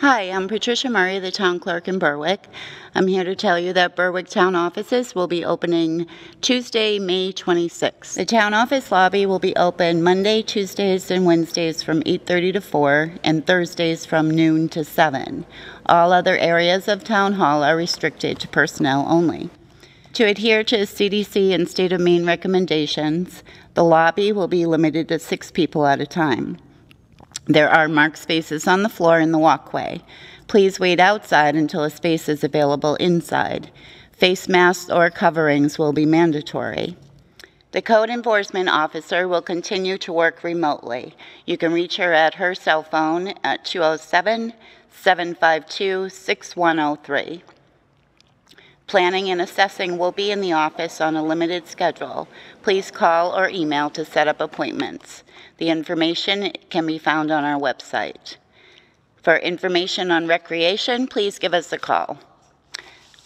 Hi, I'm Patricia Murray, the town clerk in Berwick. I'm here to tell you that Berwick Town offices will be opening Tuesday, May 26th. The town office lobby will be open Monday, Tuesdays, and Wednesdays from 8:30 to 4, and Thursdays from noon to 7. All other areas of Town Hall are restricted to personnel only. To adhere to CDC and State of Maine recommendations, the lobby will be limited to six people at a time. There are marked spaces on the floor in the walkway. Please wait outside until a space is available inside. Face masks or coverings will be mandatory. The code enforcement officer will continue to work remotely. You can reach her at her cell phone at 207 752 6103. Planning and assessing will be in the office on a limited schedule. Please call or email to set up appointments. The information can be found on our website. For information on recreation, please give us a call.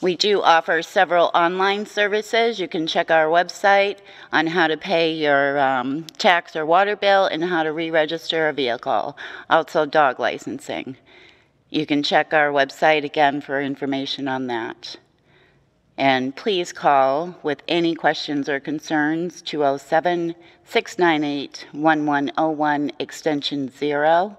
We do offer several online services. You can check our website on how to pay your um, tax or water bill and how to re-register a vehicle. Also dog licensing. You can check our website again for information on that. And please call with any questions or concerns 207 698 1101 extension 0.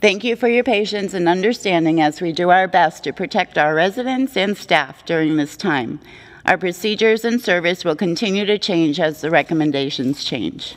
Thank you for your patience and understanding as we do our best to protect our residents and staff during this time. Our procedures and service will continue to change as the recommendations change.